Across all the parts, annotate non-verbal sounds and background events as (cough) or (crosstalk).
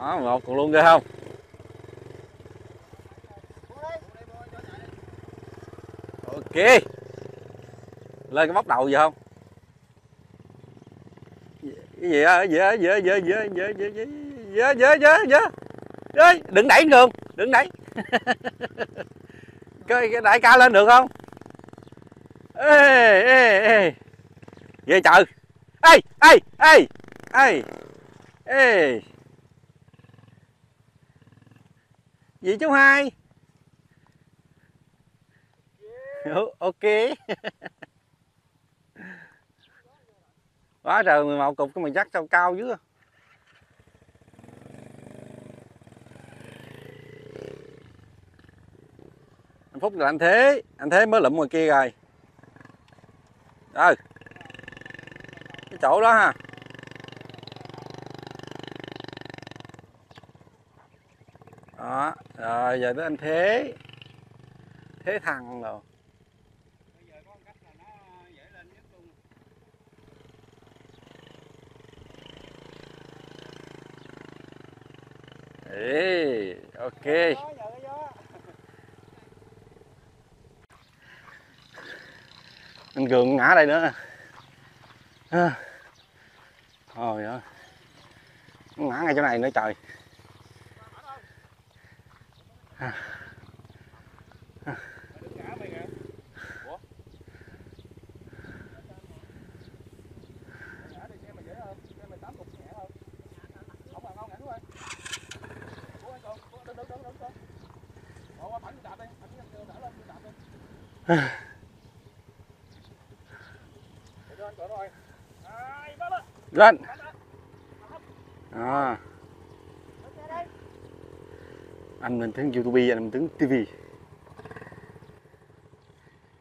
đó 11 cục luôn ghê không ok lên cái móc đầu giờ không cái gì á cái gì á cái gì á cái gì á cái gì á gì gì gì gì đừng đẩy đường đừng đẩy cái, cái đại ca lên được không ê ê ê ghê trời ê ê ê ê ê gì chú hai. Ồ, ok. Quá trời 11 cục cái mày dắt sao cao dữ à. anh phúc là anh thế. Anh thế mới lụm ngoài kia rồi. Rồi cái chỗ đó ha đó rồi giờ tới anh thế thế thằng rồi Ê, ok. (laughs) Anh Cường ngã đây nữa. À. Thôi ơi. Nó ngã ngay chỗ này nữa trời. À. À. lên à. anh mình tiếng youtube anh mình tiếng tv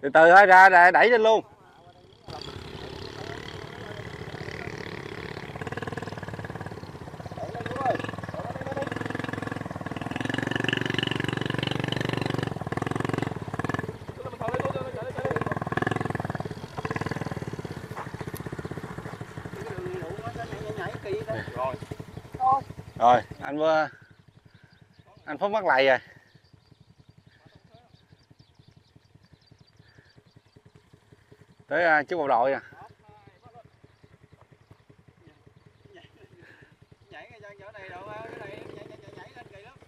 từ từ thôi ra, ra đẩy lên luôn. Rồi. Anh vừa anh phúc mất lầy rồi tới à, chú bộ đội à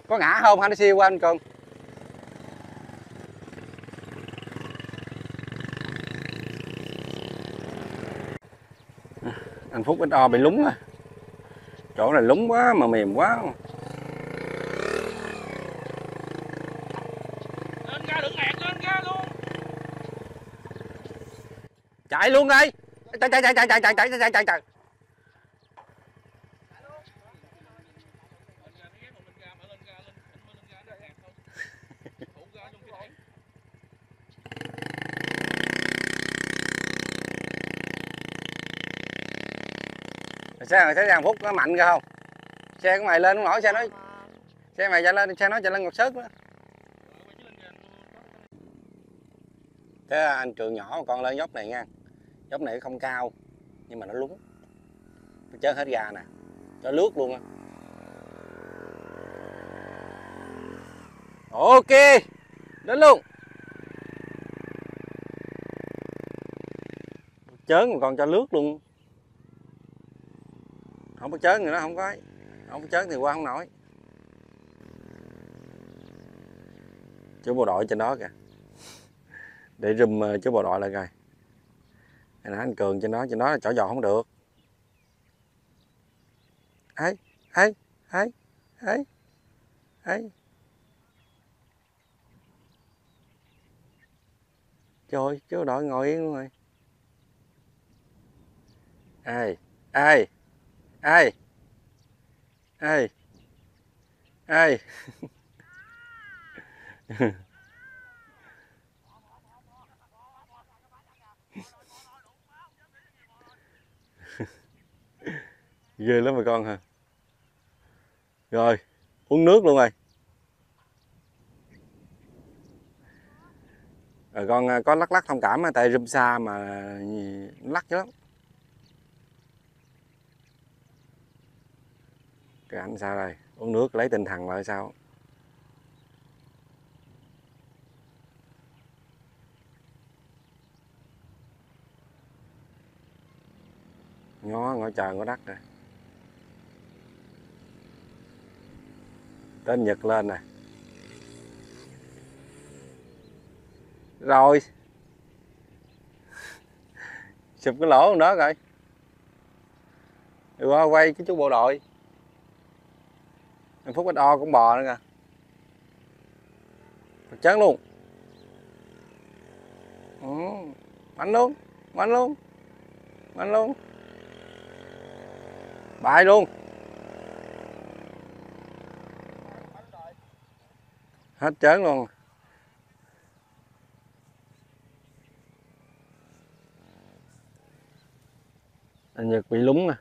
có ngã không? Anh siêu qua anh cường. À, anh phúc ít o bị lúng à chỗ này lúng quá mà mềm quá lên ga đừng ngạt lên ga luôn chạy luôn đi. Chạy chạy chạy chạy chạy chạy chạy chạy chạy chạy. Xe xe thằng phúc nó mạnh kìa không? Xe của mày lên không nổi, xe nó xe mày chạy lên, xe nó chạy lên ngọt sớt nữa thế anh trường nhỏ con lên dốc này nha dốc này không cao, nhưng mà nó lúng. Nó hết gà nè, cho lướt luôn á. Ok, đến luôn. Chớn còn cho lướt luôn. Không có chớn thì nó không có không có chớn thì qua không nổi. Chú bộ đội trên đó kìa. Để rùm ờ, chú bộ đội lại coi này anh cường trên đó trên đó là chỏ giò không được. Ấy ấy ấy ấy ấy trời chứ đội ngồi yên luôn rồi. Ai ai ai ê ê. (laughs) ghê lắm bà con hả? Rồi, uống nước luôn rồi. Rồi con à, có lắc lắc thông cảm tại rùm xa mà ừ, lắc dữ lắm. Cái ảnh sao đây? Uống nước lấy tinh thần lại sao? Ngó ngó trời, ngó đất rồi tên nhật lên nè. Rồi. (laughs) Sụp cái lỗ đó rồi rồi qua quay cái chú bộ đội. Em phúc bách o cũng bò nữa kìa. Chán luôn. Ừ. mạnh luôn mạnh luôn mạnh luôn. Bài luôn. Hết trớn luôn. Anh Nhật bị lúng nè.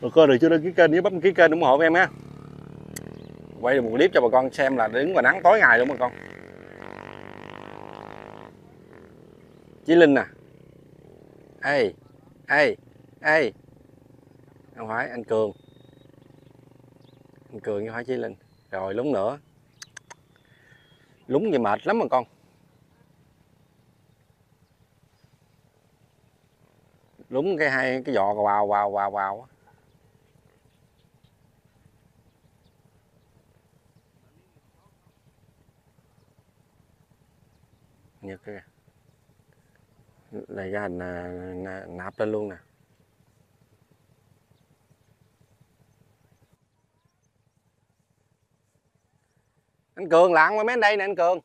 Rồi coi được chưa? Đăng ký kênh nhớ bấm ký kênh ủng hộ em ha quay được một clip cho bà con xem là đứng và nắng tối ngày luôn bà con. Chí Linh nè. Ê ê ê anh Hoái, anh Cường. Anh Cường với Hoái Chí Linh. Rồi lúng nữa. Lúng vậy mệt lắm mà con. Lúng cái hai cái giò vào vào vào vào. Nhật kìa này ra. Hình à, nạp lên luôn nè. Anh cường lặn qua mấy đây nè anh cường.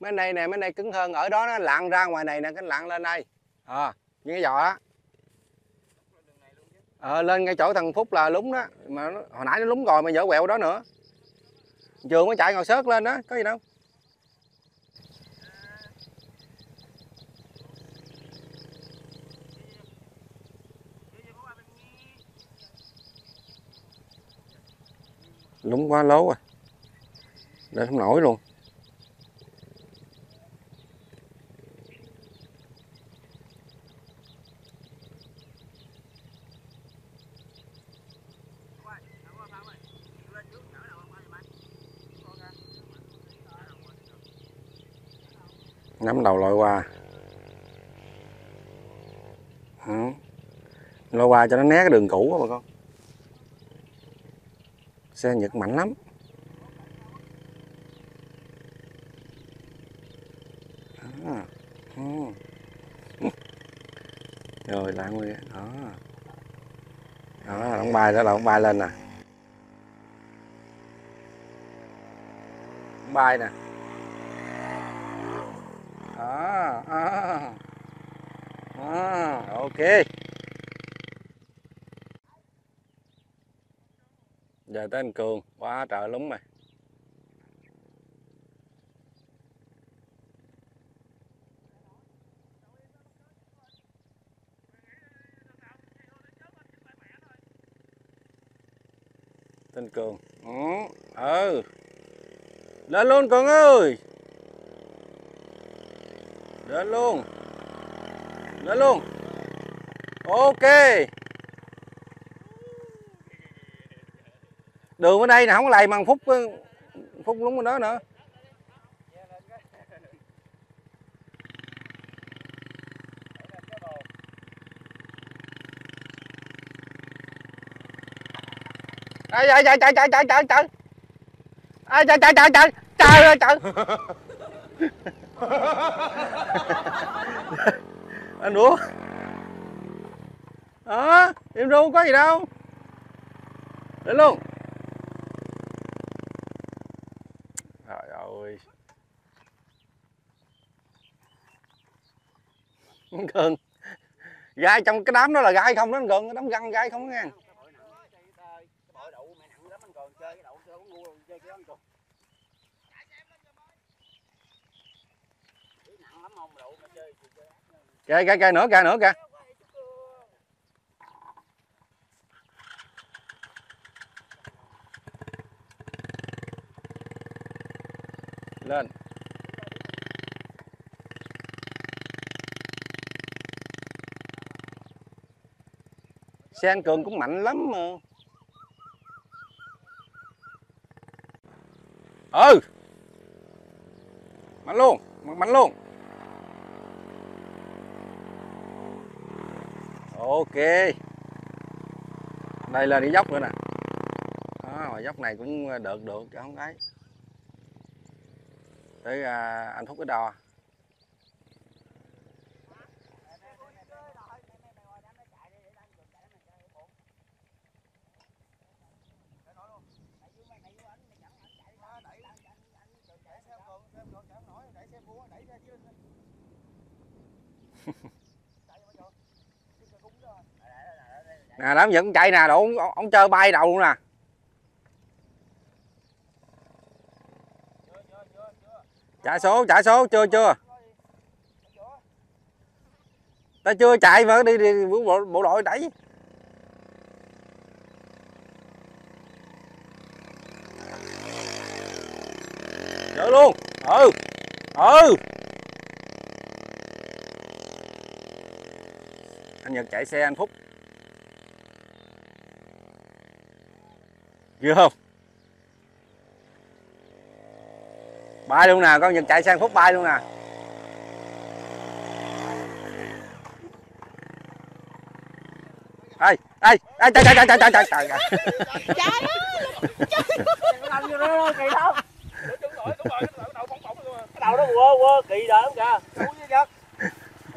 Mấy đây nè mấy đây cứng hơn ở đó nó lặn ra ngoài này nè cái lặn lên đây. Ờ, à, những cái giò đó ờ, lên ngay chỗ thằng phúc là lúng đó mà nó, hồi nãy nó lúng rồi mà dở quẹo đó nữa. Trường mới chạy ngồi sớt lên đó có gì đâu. Lúng quá lố rồi lên không nổi luôn. Nắm đầu lội qua. Ừ. lội qua cho nó né cái đường cũ đó bà con. Xe nhật mạnh lắm Đó. Ừ rồi lại đó. Đó ông bay đó là ông bay lên nè. Ông bay nè. Đó à, à, ok. Giờ tới anh cường quá trời lúng mày. Tên cường ừ. Ừ. Lên luôn cường ơi. Lên luôn. Lên luôn. Ok. Đường ở đây nè, không có lầy bằng phút phút đúng ở đó nữa. Ai ai trời trời trời trời trời trời. Ai trời trời trời trời. Trời ơi, trời. (laughs) Anh đũa. Đó im ru có gì đâu. Đến luôn. Trời ơi. Cưng cường. Gai trong cái đám đó là gai không đó, anh cưng đám găng gai không đó nghe bội đậu mẹ nặng lắm anh còn chơi cái đậu chơi có ngu chơi cái đó anh còn nặng lắm không đậu mà chơi anh chơi kìa kìa kìa, nữa kìa nữa, kìa. Lên. Xe anh cường cũng mạnh lắm mà. Ừ. Mạnh luôn mạnh luôn. Ok. Đây lên đi dốc nữa nè. Đó, mà dốc này cũng được được chứ không ấy. Tới à, anh thúc cái đò nè đám vẫn chạy nè đủ ông, chơi bay đầu luôn nè. Chạy số chạy số chưa chưa. Ta chưa chạy mà đi, đi bộ, bộ đội đẩy. Chơi luôn. Ừ ừ. Anh Nhật chạy xe anh Phúc. Ghê không? Bay luôn nè con Nhật chạy sang Phúc bay luôn nè. Ê ê ê chạy chạy chạy chạy chạy chạy chạy. Chạy có làm như đó kỳ đâu Đúng rồi, đúng rồi, cái đầu bóng bóng luôn à. cái đầu nó quơ quơ kỳ đời không kìa uống với giật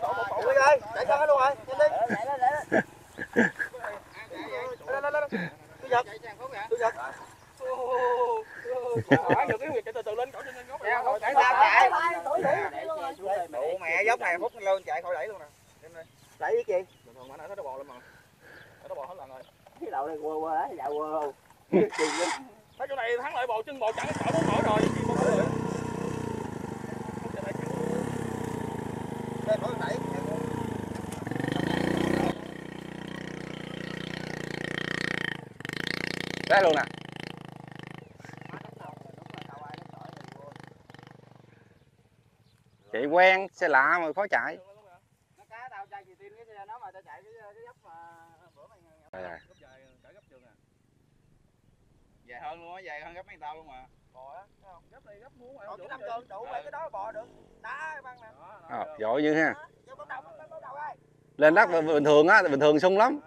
đậu một bụng đi ơi chạy sao hết luôn rồi nhanh đi lẹ lên lẹ lên lên lên lên tôi giật tôi giật Hỏi được cái việc chạy từ từ lên, cõi trên lên góc. Nè, không chạy sao chạy Đủ mẹ dốc này phút lên chạy khỏi đẩy luôn nè cái gì Bình thường mà thấy nó bò lên mà. Thấy nó bò hết lần rồi. cái đầu này quơ quơ á dạo quơ (laughs) không Thấy chỗ này thắng lại bò chân bò chẳng cỡ bò nổi rồi, đây luôn nè. Chạy quen xe lạ mà khó chạy nó cá tao chạy gì tin cái nó mà tao chạy cái dốc mà bữa mày Rồi, rồi. Gấp dài, cả gấp trường à. dài hơn luôn á dài hơn gấp mấy tao luôn mà. Bò á thấy không? Gấp đi, gấp muốn. còn cái năm cơn đủ vậy. cái đó bò được. Đá băng nè. Ờ, giỏi dữ ha. Cho bắt đầu lên bắt đầu ơi. Lên đất bình thường á bình thường sung lắm